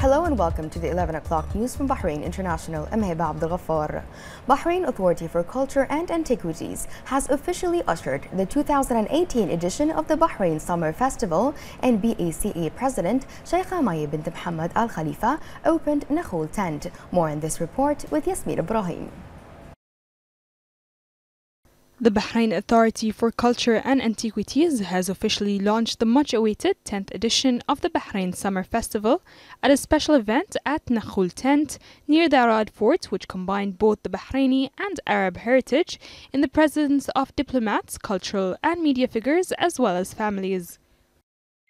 Hello and welcome to the 11 o'clock news from Bahrain International. I'm Heba Abdul Ghaffar. Bahrain Authority for Culture and Antiquities has officially ushered the 2018 edition of the Bahrain Summer Festival and BACA President Sheikha Maya bint Mohammed Al Khalifa opened Nakhul tent. More in this report with Yasmin Ibrahim. The Bahrain Authority for Culture and Antiquities has officially launched the much awaited 10th edition of the Bahrain Summer Festival at a special event at Nakhul Tent near the Arad Fort, which combined both the Bahraini and Arab heritage in the presence of diplomats, cultural and media figures, as well as families.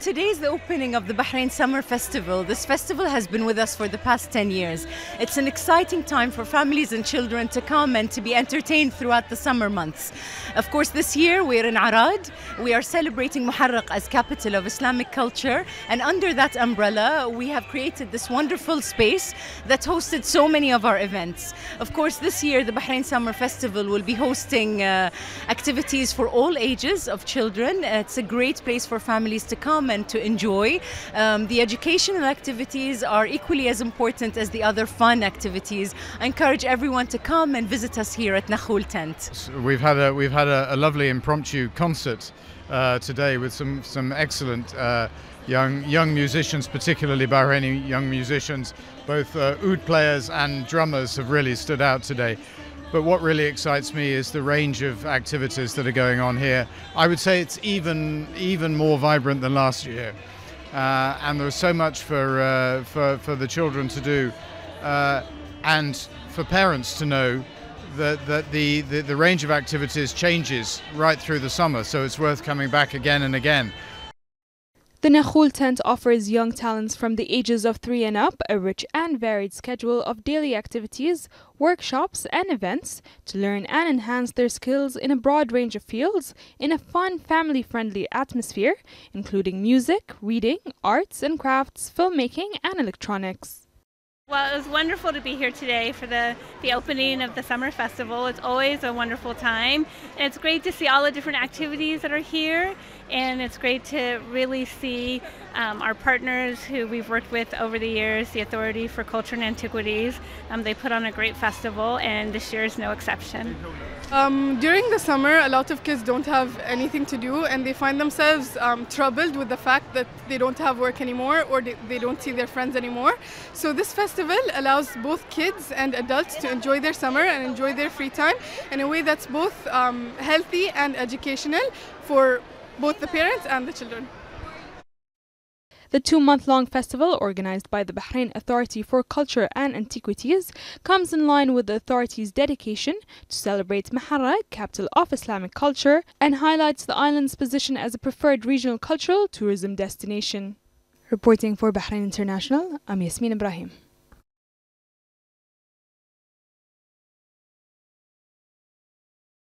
Today is the opening of the Bahrain Summer Festival. This festival has been with us for the past 10 years. It's an exciting time for families and children to come and to be entertained throughout the summer months. Of course, this year we're in Arad. We are celebrating Muharraq as capital of Islamic culture. And under that umbrella, we have created this wonderful space that hosted so many of our events. Of course, this year the Bahrain Summer Festival will be hosting uh, activities for all ages of children. It's a great place for families to come and to enjoy. Um, the educational activities are equally as important as the other fun activities. I encourage everyone to come and visit us here at Nakhul Tent. We've had a we've had a, a lovely impromptu concert uh, today with some some excellent. Uh, young young musicians, particularly Bahraini young musicians, both uh, oud players and drummers have really stood out today. But what really excites me is the range of activities that are going on here. I would say it's even even more vibrant than last year, uh, and there's so much for, uh, for for the children to do, uh, and for parents to know that, that the, the, the range of activities changes right through the summer. So it's worth coming back again and again. The Nakhul tent offers young talents from the ages of three and up a rich and varied schedule of daily activities, workshops, and events to learn and enhance their skills in a broad range of fields in a fun, family friendly atmosphere, including music, reading, arts and crafts, filmmaking, and electronics. Well, it was wonderful to be here today for the, the opening of the Summer Festival. It's always a wonderful time. And it's great to see all the different activities that are here. And it's great to really see um, our partners who we've worked with over the years, the Authority for Culture and Antiquities. Um, they put on a great festival, and this year is no exception. Um, during the summer, a lot of kids don't have anything to do and they find themselves um, troubled with the fact that they don't have work anymore or they, they don't see their friends anymore. So, this festival allows both kids and adults to enjoy their summer and enjoy their free time in a way that's both um, healthy and educational for both the parents and the children. The two month long festival, organized by the Bahrain Authority for Culture and Antiquities, comes in line with the authority's dedication to celebrate Muharraq, capital of Islamic culture, and highlights the island's position as a preferred regional cultural tourism destination. Reporting for Bahrain International, I'm Yasmin Ibrahim.